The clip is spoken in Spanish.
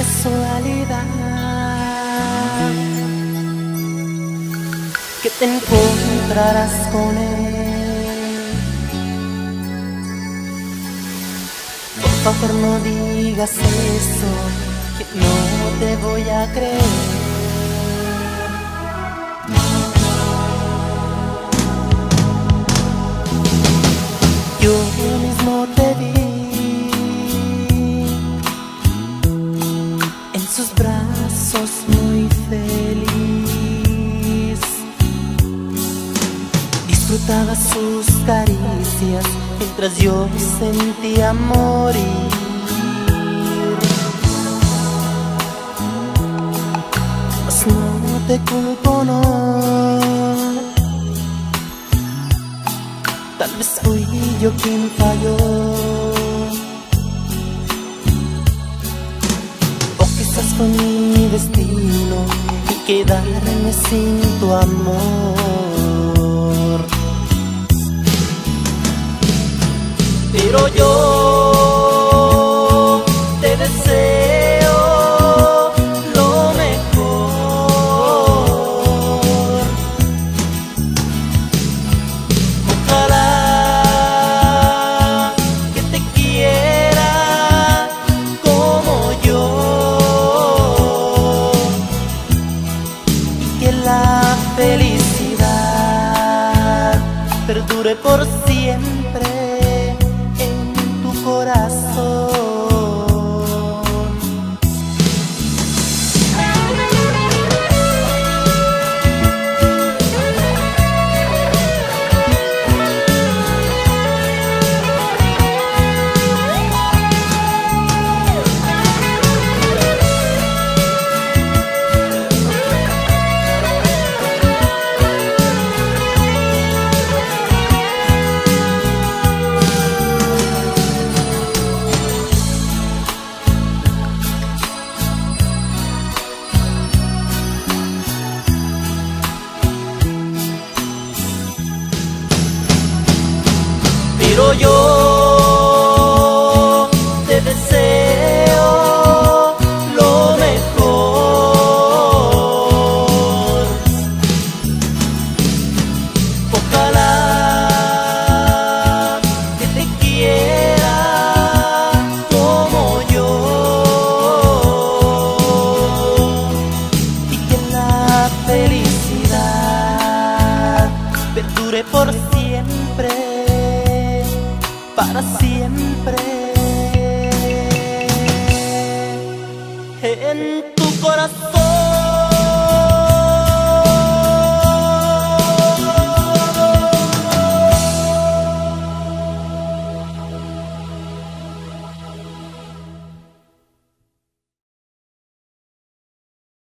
casualidad que te encontrarás con él. Por favor no digas eso, que no te voy a creer. Brazos muy feliz. Disfrutaba sus caricias mientras yo sentía morir. Mas no te culpo, no. Tal vez fui yo quien falló. O quizás fue mi destino y quedarme sin tu amor. Pero yo perdure por siempre en tu corazón. Por siempre, para siempre. En tu corazón.